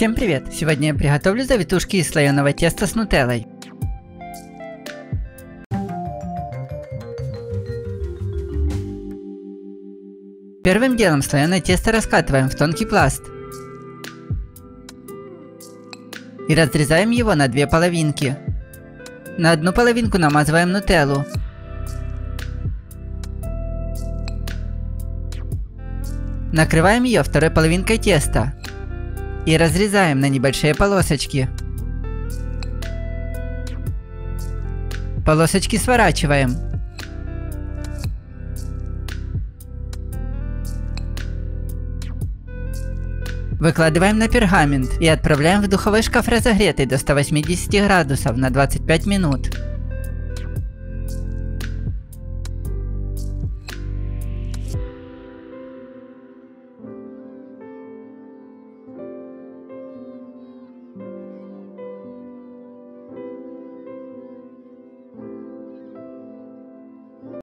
Всем привет! Сегодня я приготовлю завитушки из слоеного теста с нутеллой. Первым делом слоеное тесто раскатываем в тонкий пласт. И разрезаем его на две половинки. На одну половинку намазываем нутеллу. Накрываем ее второй половинкой теста и разрезаем на небольшие полосочки. Полосочки сворачиваем. Выкладываем на пергамент и отправляем в духовой шкаф разогретый до 180 градусов на 25 минут.